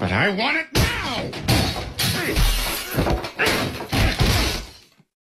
But I want it now!